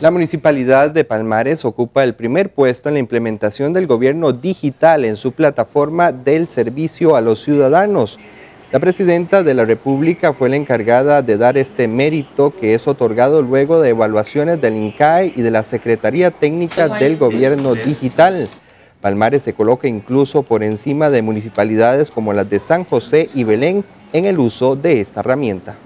La Municipalidad de Palmares ocupa el primer puesto en la implementación del gobierno digital en su plataforma del servicio a los ciudadanos. La Presidenta de la República fue la encargada de dar este mérito que es otorgado luego de evaluaciones del INCAE y de la Secretaría Técnica pues, del Gobierno pues, Digital. Palmares se coloca incluso por encima de municipalidades como las de San José y Belén en el uso de esta herramienta.